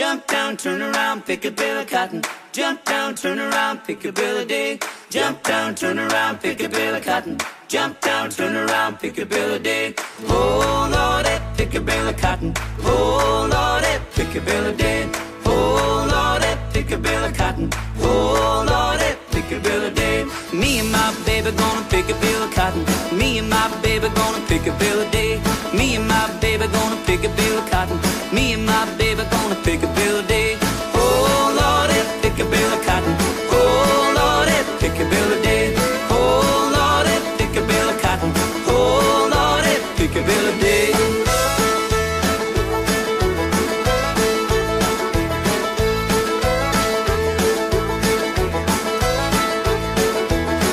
Jump down, turn around, pick a bill of cotton. Jump down, turn around, pick a bill of day. Jump down, turn around, pick a bill of cotton. Jump down, turn around, pick a bill of day. Oh Lordy, pick a bill of cotton. Oh Lordy, pick a bill of day. Oh Lordy, pick a bill of cotton. Oh Lordy, pick a bill of day. Me and my baby gonna pick a bill of cotton. Me and my baby gonna pick a bill of day. Me and my baby gonna pick a bill of cotton. Me and my baby gonna pick a bill day. Oh Lordy, pick a bill of cotton. Oh Lordy, pick a bill of day. Oh Lordy, pick a bill of cotton. Oh Lordy, pick a bill of day.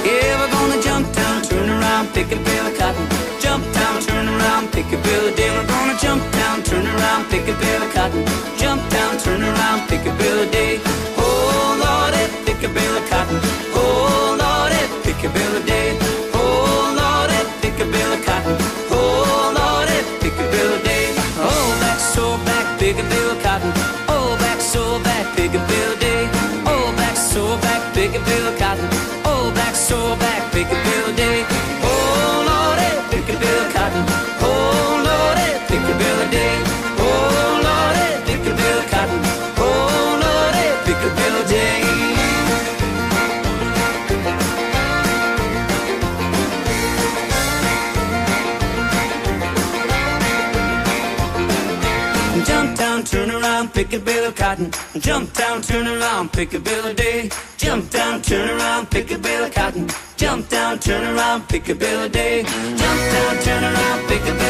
Yeah, we're gonna jump down, turn around, pick a bill of cotton. Jump down, turn around, pick a bill of day. We're gonna jump down, pick a bill day. Oh back, so back, pick a bill of cotton. Oh back, so back, pick Jump down, turn around, pick a bill of cotton. Jump down, turn around, pick a bill of day. Jump down, turn around, pick a bill of cotton. Jump down, turn around, pick a bill of day. Jump down, turn around, pick a bill